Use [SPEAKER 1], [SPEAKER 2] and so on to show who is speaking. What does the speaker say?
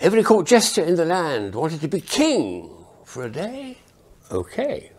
[SPEAKER 1] Every court jester in the land wanted to be king for a day. Okay.